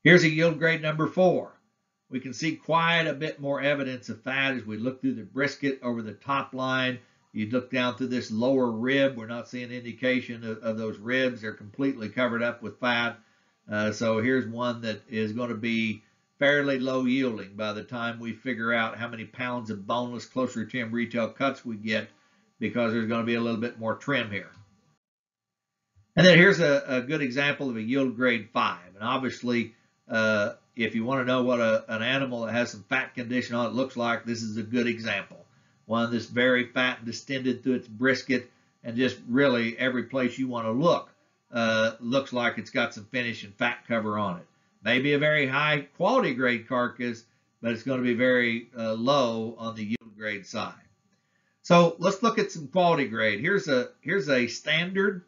Here's a yield grade number four. We can see quite a bit more evidence of fat as we look through the brisket over the top line you look down through this lower rib, we're not seeing indication of, of those ribs. They're completely covered up with fat. Uh, so here's one that is going to be fairly low yielding by the time we figure out how many pounds of boneless closer trim retail cuts we get because there's going to be a little bit more trim here. And then here's a, a good example of a yield grade 5. And obviously, uh, if you want to know what a, an animal that has some fat condition on it looks like, this is a good example one that's very fat and distended through its brisket, and just really every place you want to look uh, looks like it's got some finish and fat cover on it. Maybe a very high quality grade carcass, but it's going to be very uh, low on the yield grade side. So let's look at some quality grade. Here's a here's a standard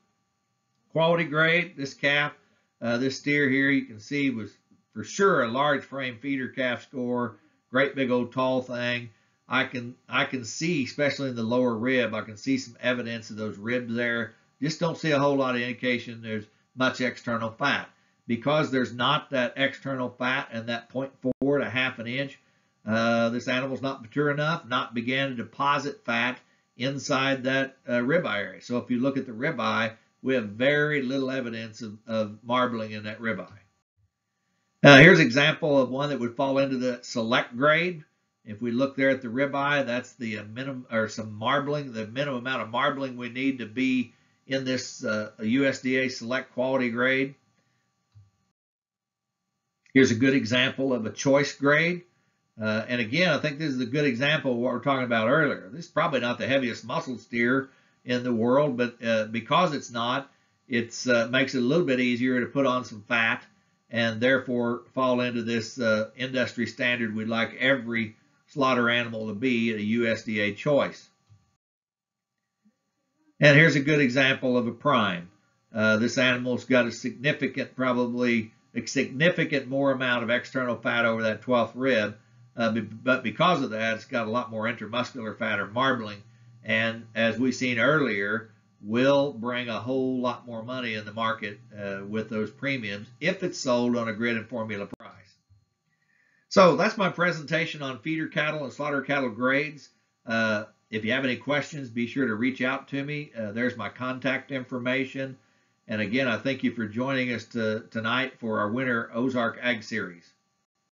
quality grade. This calf, uh, this steer here, you can see was for sure a large frame feeder calf score. Great big old tall thing. I can I can see, especially in the lower rib, I can see some evidence of those ribs there. Just don't see a whole lot of indication there's much external fat. Because there's not that external fat and that 0.4 to half an inch, uh, this animal's not mature enough, not began to deposit fat inside that uh, ribeye area. So if you look at the ribeye, we have very little evidence of, of marbling in that ribeye. Now here's an example of one that would fall into the select grade. If we look there at the ribeye, that's the uh, minimum or some marbling, the minimum amount of marbling we need to be in this uh, USDA select quality grade. Here's a good example of a choice grade. Uh, and again, I think this is a good example of what we're talking about earlier. This is probably not the heaviest muscle steer in the world, but uh, because it's not, it uh, makes it a little bit easier to put on some fat and therefore fall into this uh, industry standard we'd like every slaughter animal to be a USDA choice. And here's a good example of a prime. Uh, this animal's got a significant, probably a significant more amount of external fat over that 12th rib, uh, but because of that, it's got a lot more intermuscular fat or marbling. And as we've seen earlier, will bring a whole lot more money in the market uh, with those premiums if it's sold on a grid and formula price. So that's my presentation on feeder cattle and slaughter cattle grades. Uh, if you have any questions, be sure to reach out to me. Uh, there's my contact information. And again, I thank you for joining us to, tonight for our Winter Ozark Ag Series.